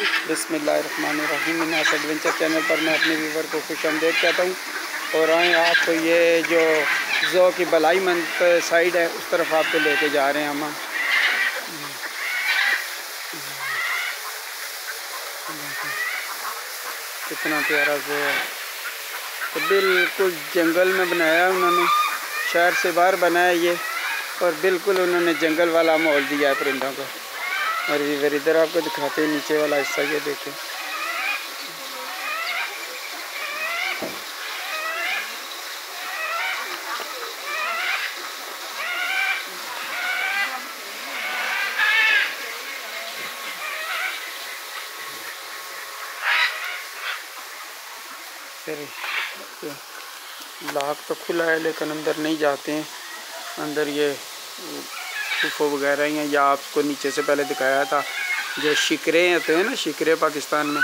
बिसमीम adventure channel पर मैं अपने व्यूवर को खुश आमदेद कहता हूँ। और आए आपको ये जो जो की भलाई मंद साइड है, उस तरफ़ आपको लेके जा रहे हैं हम। कितना प्यारा जो है। तो बिल्कुल जंगल में बनाया उन्होंने। शहर से बाहर बनाया ये। और बिल्कुल उन्होंने जंगल वाला माहौल दिया है परिंदों को। और इधर इधर आपको दिखाते हैं, नीचे वाला हिस्सा, ये देखें। फिर लाख तो खुला है, लेकिन अंदर नहीं जाते हैं। अंदर ये फूफो वगैरह ही, या आपको नीचे से पहले दिखाया था, जो शिकरे होते हैं ना शिकरे पाकिस्तान में,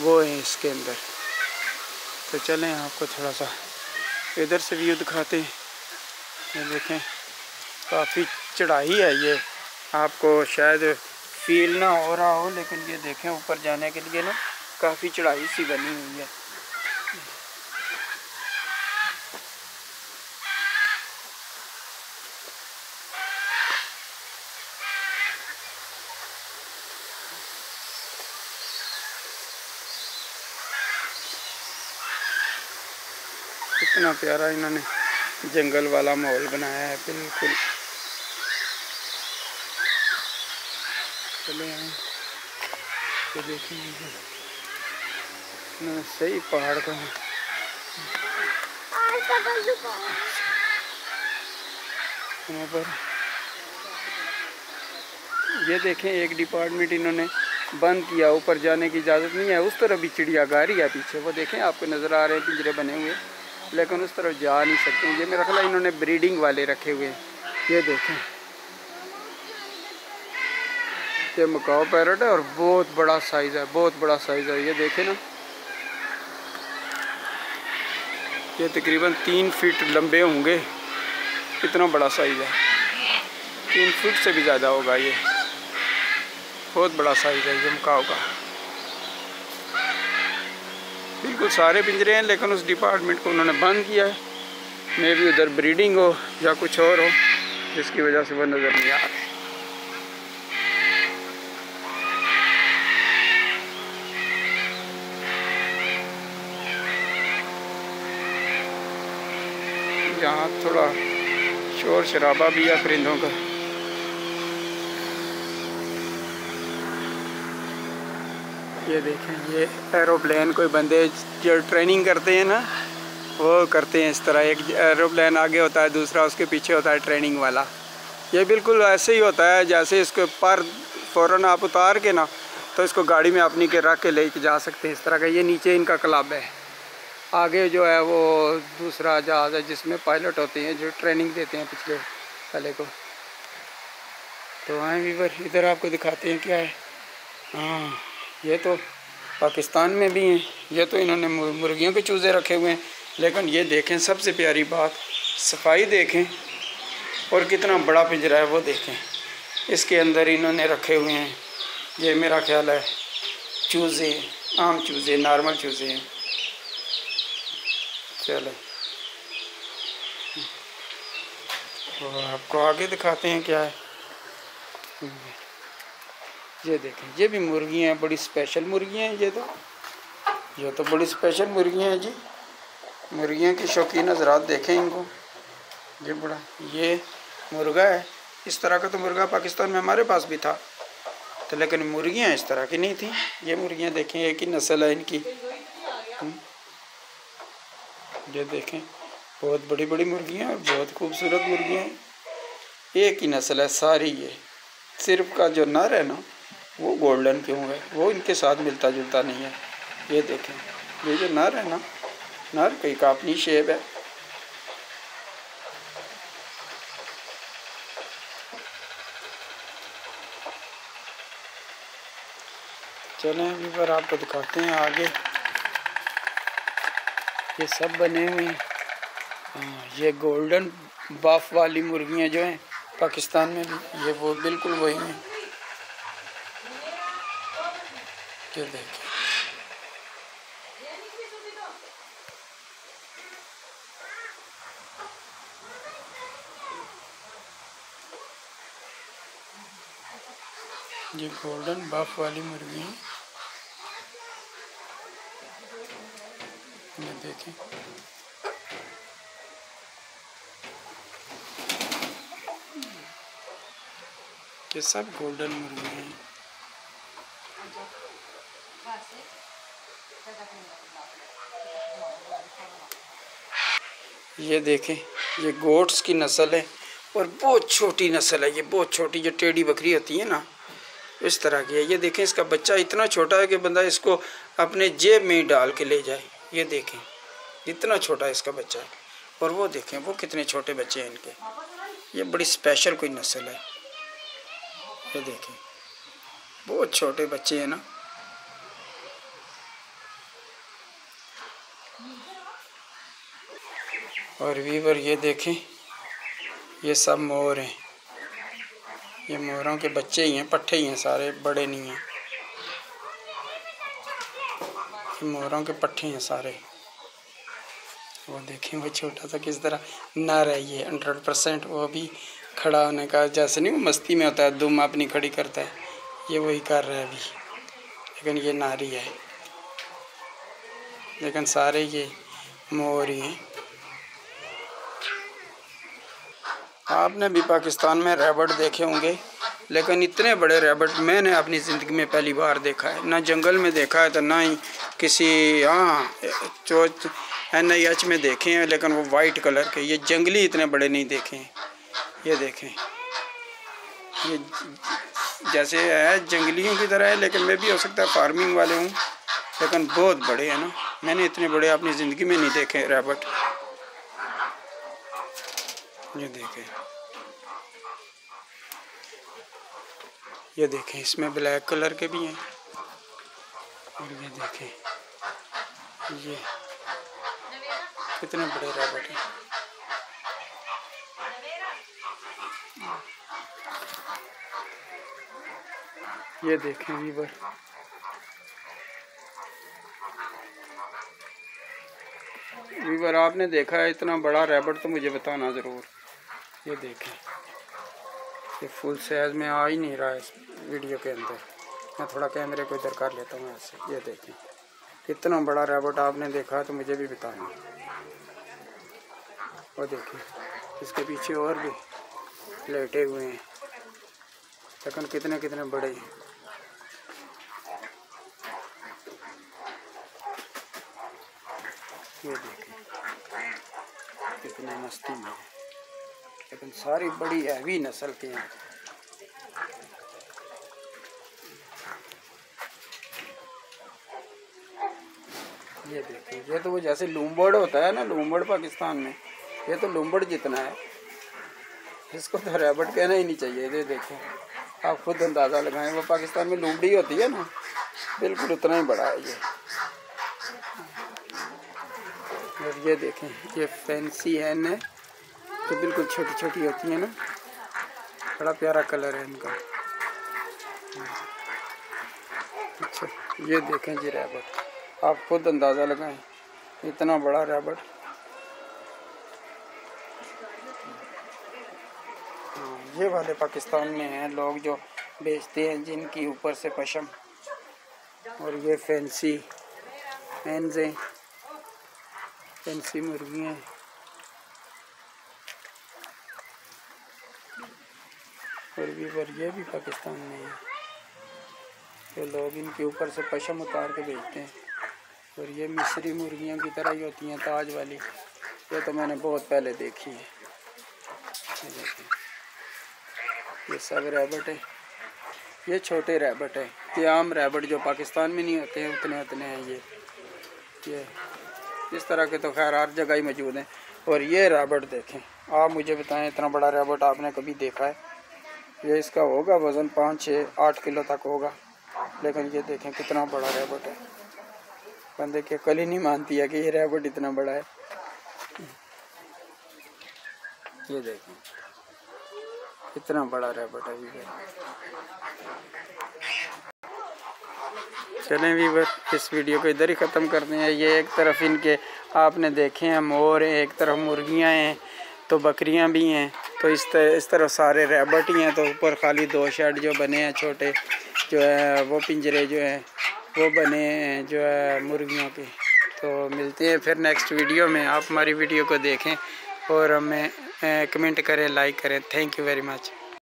वो हैं इसके अंदर। तो चलें, आपको थोड़ा सा इधर से व्यू दिखाते हैं। देखें, काफ़ी चढ़ाई है ये। आपको शायद फील ना हो रहा हो, लेकिन ये देखें, ऊपर जाने के लिए ना, काफ़ी चढ़ाई सी बनी हुई है। कितना प्यारा इन्होंने जंगल वाला माहौल बनाया है बिल्कुल। चले आए। तो देखेंगे इन्होंने सही पहाड़ को यहाँ पर। ये देखें एक डिपार्टमेंट इन्होंने बंद किया ऊपर जाने की इजाज़त नहीं है। उस तरफ़ भी चिड़िया गारी है पीछे। वो देखें आपको नज़र आ रहे हैं पिंजरे बने हुए। लेकिन उस तरफ़ जा नहीं सकते ये मेरा ख्याल इन्होंने ब्रीडिंग वाले रखे हुए हैं। ये देखें। ये मकाओ पैरट है और बहुत बड़ा साइज़ है, बहुत बड़ा साइज़ है। ये देखें ना। ये तकरीबन तीन फीट लंबे होंगे। कितना बड़ा साइज़ है। तीन फीट से भी ज़्यादा होगा ये। बहुत बड़ा साइज़ है ये मकाओ का। बिल्कुल सारे पिंजरे हैं, लेकिन उस डिपार्टमेंट को उन्होंने बंद किया है। मे भी उधर ब्रीडिंग हो या कुछ और हो, जिसकी वजह से वो नज़र नहीं आ रहे यहाँ थोड़ा शोर शराबा भी है परिंदों का। ये देखें, ये एरोप्लेन कोई बंदे जो ट्रेनिंग करते हैं ना, वो करते हैं इस तरह। एक एरोप्लेन आगे होता है, दूसरा उसके पीछे होता है ट्रेनिंग वाला। ये बिल्कुल ऐसे ही होता है, जैसे इसको पर फ़ौर आप उतार के ना तो इसको गाड़ी में अपनी के रख के ले जा सकते हैं इस तरह का। ये नीचे इनका क्लब है। आगे जो है, वो दूसरा जहाज़ है, जिसमें पायलट होते हैं, जो ट्रेनिंग देते हैं पिछले, पहले को। तो आए वीवर इधर आपको दिखाते हैं क्या है। हाँ। ये तो पाकिस्तान में भी हैं। ये तो इन्होंने मुर्गियों के चूज़े रखे हुए हैं। लेकिन ये देखें, सबसे प्यारी बात, सफ़ाई देखें और कितना बड़ा पिंजरा है वो देखें। इसके अंदर इन्होंने रखे हुए हैं। ये मेरा ख्याल है, चूज़े, आम चूज़े, नॉर्मल चूज़े हैं। चलो। तो आपको आगे दिखाते हैं क्या है। ये देखें, ये भी मुर्गियाँ हैं, बड़ी स्पेशल मुर्गियाँ हैं ये तो। ये तो बड़ी स्पेशल मुर्गियाँ हैं जी। मुर्गियों के शौकीन हजरात देखें इनको। ये बड़ा, ये मुर्गा है। इस तरह का तो मुर्गा पाकिस्तान में हमारे पास भी था। तो लेकिन मुर्गियाँ इस तरह की नहीं थी। ये मुर्गियाँ देखें, एक ही नस्ल है इनकी। हम्म। ये देखें, बहुत बड़ी बड़ी मुर्गियाँ और बहुत खूबसूरत मुर्गियाँ एक ही नस्ल है, सारी ये। सिर्फ़ का जो नर है ना वो गोल्डन क्यों है? वो इनके साथ मिलता जुलता नहीं है। ये देखें। ये जो नर है ना नर कई का अपनी शेप है। चलें अभी पर आपको दिखाते हैं आगे। ये सब बने हुए हैं। हाँ, ये गोल्डन बाफ वाली मुर्गियाँ जो हैं पाकिस्तान में भी ये वो बिल्कुल वही हैं। ये देखें ये गोल्डन बफ वाली मुर्गी है। ये देखें। ये सब गोल्डन मुर्गी हैं। ये देखें, ये गोट्स की नस्ल है और बहुत छोटी नस्ल है, ये बहुत छोटी जो टेढ़ी बकरी होती है ना, इस तरह की है। ये देखें, इसका बच्चा इतना छोटा है कि बंदा इसको अपने जेब में ही डाल के ले जाए। ये देखें, इतना छोटा है इसका बच्चा। है और वो देखें, वो कितने छोटे बच्चे हैं इनके। ये बड़ी स्पेशल कोई नस्ल है। ये देखें, बहुत छोटे बच्चे हैं ना। और वीवर ये देखें, ये सब मोर हैं। ये मोरों के बच्चे ही हैं, पट्ठे ही हैं, सारे बड़े नहीं हैं। ये मोरों के पट्ठे हैं सारे। वो देखें, वो छोटा सा किस तरह ना है हंड्रेड परसेंट वो भी खड़ा होने का जैसे नहीं, वो मस्ती में होता है दुम अपनी खड़ी करता है। ये वही कर रहा है अभी। लेकिन ये नारी है। लेकिन सारे ये मोर ही हैं। आपने भी पाकिस्तान में रैबट देखे होंगे, लेकिन इतने बड़े रैबट मैंने अपनी ज़िंदगी में पहली बार देखा है। ना जंगल में देखा है तो ना ही किसी हाँ जो एन आई एच में देखे हैं, लेकिन वो वाइट कलर के। ये जंगली इतने बड़े नहीं देखे हैं। ये देखें। ये जैसे है, जंगलियों की तरह है, लेकिन मैं भी हो सकता है फ़ार्मिंग वाले हूँ, लेकिन बहुत बड़े हैं ना। मैंने इतने बड़े अपनी ज़िंदगी में नहीं देखे रैबट। ये देखें। ये देखें, इसमें ब्लैक कलर के भी हैं। और ये देखें, ये कितने बड़े रैबट हैं। ये देखें, वीवर। वीवर, आपने देखा है इतना बड़ा रैबट तो मुझे बताना ज़रूर। ये देखें। ये फुल साइज़ में आ ही नहीं रहा है इस वीडियो के अंदर। मैं थोड़ा कैमरे को इधर कर लेता हूँ ऐसे। ये देखें। इतना बड़ा रैबट आपने देखा तो मुझे भी बताना। वो देखें, इसके पीछे और भी लेटे हुए हैं। लेकिन कितने कितने बड़े हैं। ये देखें, कितने मस्ती में लेकिन सारी बड़ी हैवी नस्ल के हैं। ये देखिए, ये तो वो जैसे लूमबर्ड होता है ना लूमबर्ड पाकिस्तान में, ये तो लूमबर्ड जितना है। इसको तो रैबट कहना ही नहीं चाहिए, ये देखें आप खुद अंदाज़ा लगाएँ, वो पाकिस्तान में लूमड़ी होती है ना, बिल्कुल उतना ही बड़ा है ये। और ये देखें, ये फैंसी है। न तो बिल्कुल छोटी छोटी होती है ना। बड़ा प्यारा कलर है इनका। अच्छा ये देखें जी रैबट। आप खुद अंदाज़ा लगाएँ इतना बड़ा रैबट। हाँ, ये वाले पाकिस्तान में हैं लोग जो बेचते हैं जिनकी ऊपर से पशम। और ये फैंसी फैंसी मुर्गियाँ और भी पर ये भी पाकिस्तान में है तो लोग इनके ऊपर से पशम उतार के बेचते हैं। और ये मिस्री मुर्गियों की तरह ही होती हैं, ताज वाली। ये तो मैंने बहुत पहले देखी है। ये ये सब रैबट है। ये छोटे रैबट है। ये आम रैबट जो पाकिस्तान में नहीं होते हैं, उतने उतने हैं ये। ये, इस तरह के तो खैर हर जगह ही मौजूद हैं। और ये रैबट देखें। आप मुझे बताएँ, इतना बड़ा रैबट आपने कभी देखा है? ये इसका होगा वज़न पाँच, छः, आठ किलो तक होगा। लेकिन ये देखें कितना बड़ा रैबट है। बंदे के कल ही नहीं मानती है कि ये रैबट इतना बड़ा है। ये देखें, कितना बड़ा रैबट है ये। चलें वीवर इस वीडियो को इधर ही ख़त्म करते हैं। ये एक तरफ़ इनके आपने देखे हैं मोर हैं एक तरफ़ मुर्गियाँ हैं तो बकरियाँ भी हैं। तो इस तरह इस तरफ़ सारे रैबट ही हैं तो ऊपर खाली दो शेड जो बने हैं, छोटे जो है, वो पिंजरे जो हैं, वो बने हैं, जो है मुर्गियों के। तो मिलते हैं फिर नेक्स्ट वीडियो में। आप हमारी वीडियो को देखें और हमें कमेंट करें लाइक करें। Thank you very much